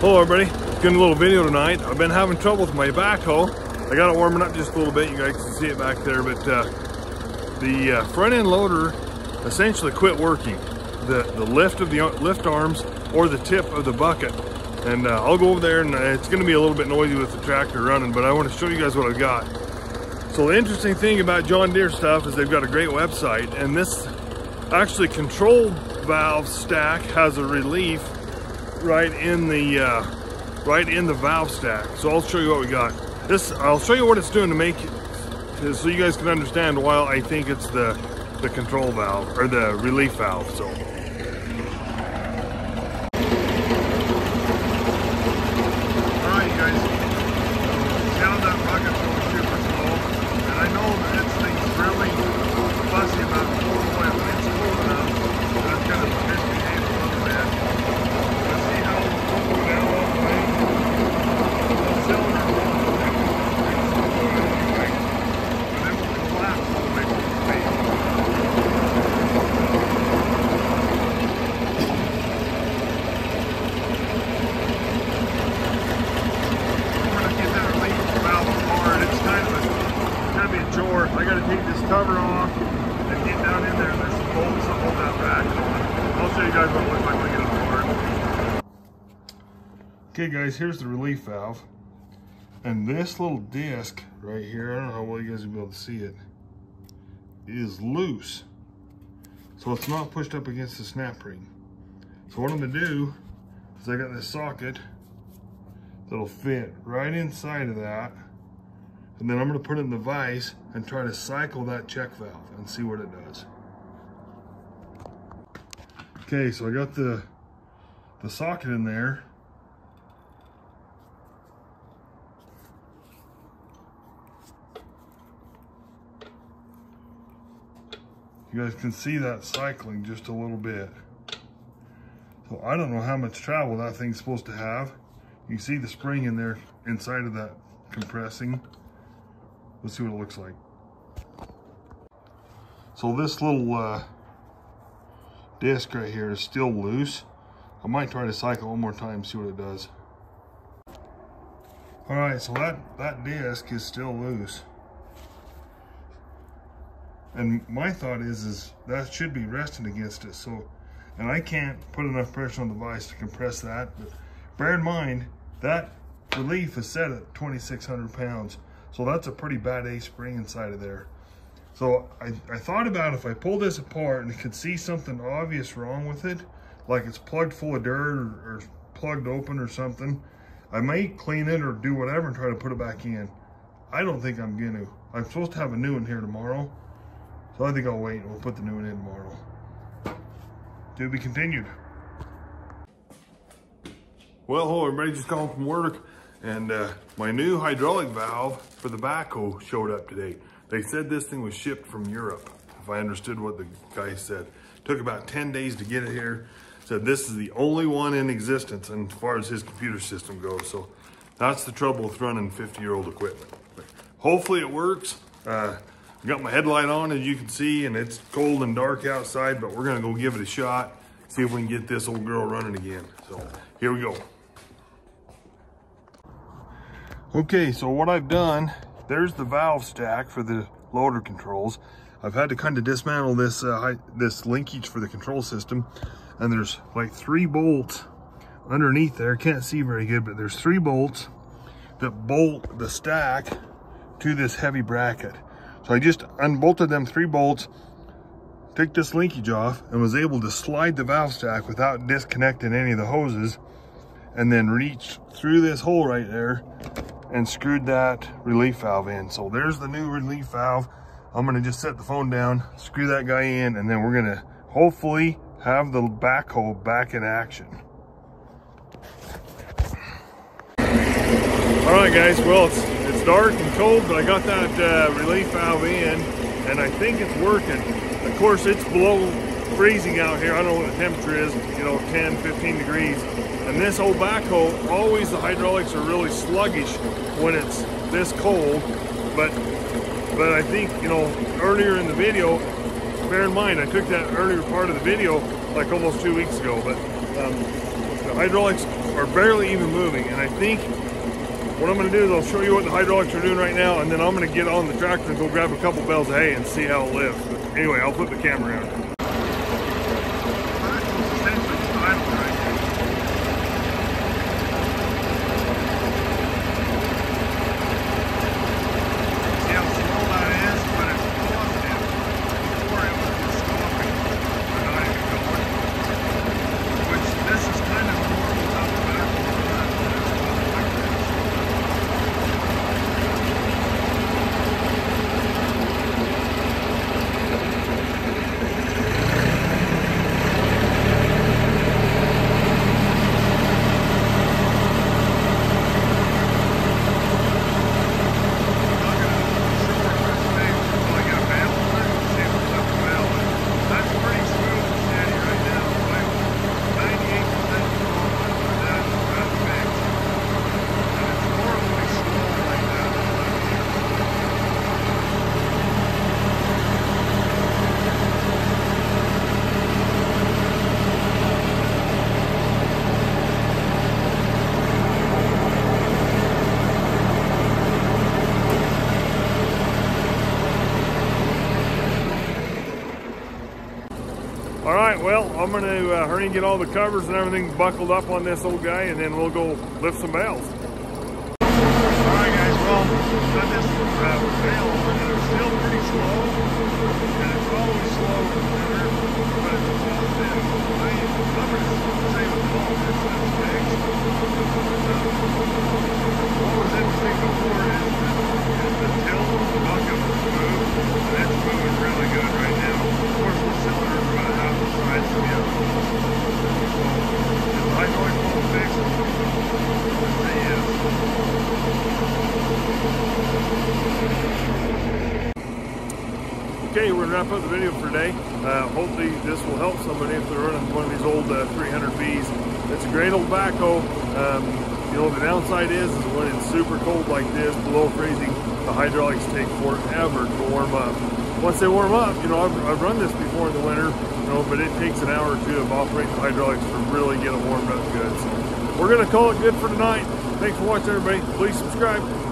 Hello everybody, getting a little video tonight. I've been having trouble with my backhoe. I got it warming up just a little bit, you guys can see it back there, but uh, the uh, front end loader essentially quit working. The, the lift of the lift arms or the tip of the bucket. And uh, I'll go over there and uh, it's gonna be a little bit noisy with the tractor running, but I wanna show you guys what I've got. So the interesting thing about John Deere stuff is they've got a great website and this actually control valve stack has a relief right in the uh, right in the valve stack. So I'll show you what we got. This I'll show you what it's doing to make it so you guys can understand why I think it's the the control valve or the relief valve. So. cover off and get down in there and there's some bolts that hold that back on. I'll show you guys what it looks like when I get on board. Okay guys, here's the relief valve. And this little disc right here, I don't know how well you guys will be able to see it, is loose. So it's not pushed up against the snap ring. So what I'm gonna do is I got this socket that'll fit right inside of that and then I'm gonna put it in the vise and try to cycle that check valve and see what it does. Okay, so I got the, the socket in there. You guys can see that cycling just a little bit. So I don't know how much travel that thing's supposed to have. You see the spring in there inside of that compressing. Let's see what it looks like. So this little uh, disc right here is still loose. I might try to cycle one more time, see what it does. All right, so that, that disc is still loose. And my thought is, is that should be resting against it. So, and I can't put enough pressure on the vise to compress that. But bear in mind, that relief is set at 2,600 pounds. So that's a pretty bad A spring inside of there. So I, I thought about if I pull this apart and could see something obvious wrong with it, like it's plugged full of dirt or, or plugged open or something, I might clean it or do whatever and try to put it back in. I don't think I'm gonna. I'm supposed to have a new one here tomorrow. So I think I'll wait and we'll put the new one in tomorrow. To be continued. Well, hello everybody, just calling from work. And uh, my new hydraulic valve for the backhoe showed up today. They said this thing was shipped from Europe, if I understood what the guy said. Took about 10 days to get it here. Said this is the only one in existence as far as his computer system goes. So that's the trouble with running 50 year old equipment. But hopefully it works. Uh, got my headlight on as you can see and it's cold and dark outside, but we're gonna go give it a shot. See if we can get this old girl running again. So here we go. Okay, so what I've done, there's the valve stack for the loader controls. I've had to kind of dismantle this uh, this linkage for the control system. And there's like three bolts underneath there. Can't see very good, but there's three bolts that bolt the stack to this heavy bracket. So I just unbolted them three bolts, took this linkage off, and was able to slide the valve stack without disconnecting any of the hoses, and then reached through this hole right there and screwed that relief valve in. So there's the new relief valve. I'm gonna just set the phone down, screw that guy in, and then we're gonna hopefully have the backhoe back in action. All right guys, well it's, dark and cold, but I got that uh, relief valve in and I think it's working. Of course it's below freezing out here. I don't know what the temperature is, you know, 10, 15 degrees. And this old backhoe, always the hydraulics are really sluggish when it's this cold. But but I think, you know, earlier in the video, bear in mind, I took that earlier part of the video like almost two weeks ago, but um, the hydraulics are barely even moving. And I think what I'm gonna do is I'll show you what the hydraulics are doing right now, and then I'm gonna get on the tractor and go grab a couple bales of hay and see how it lives. But anyway, I'll put the camera around. All right, well, I'm going to uh, hurry and get all the covers and everything buckled up on this old guy, and then we'll go lift some bales. All right, guys, well, got this uh, bale, and it's still pretty slow, and it's always slow in winter, but it's that's. Uh, is, is the smooth, and it's moving really good right now. Of course, Okay, we're gonna wrap up the video for today. Uh, hopefully this will help somebody if they're running one of these old uh, 300Bs. It's a great old backhoe. Um, you know, the downside is, is when it's super cold like this, below freezing, the hydraulics take forever to warm up. Once they warm up, you know, I've, I've run this before in the winter, you know, but it takes an hour or two of operating the hydraulics to really get it warmed up good. So we're gonna call it good for tonight. Thanks for watching, everybody. Please subscribe.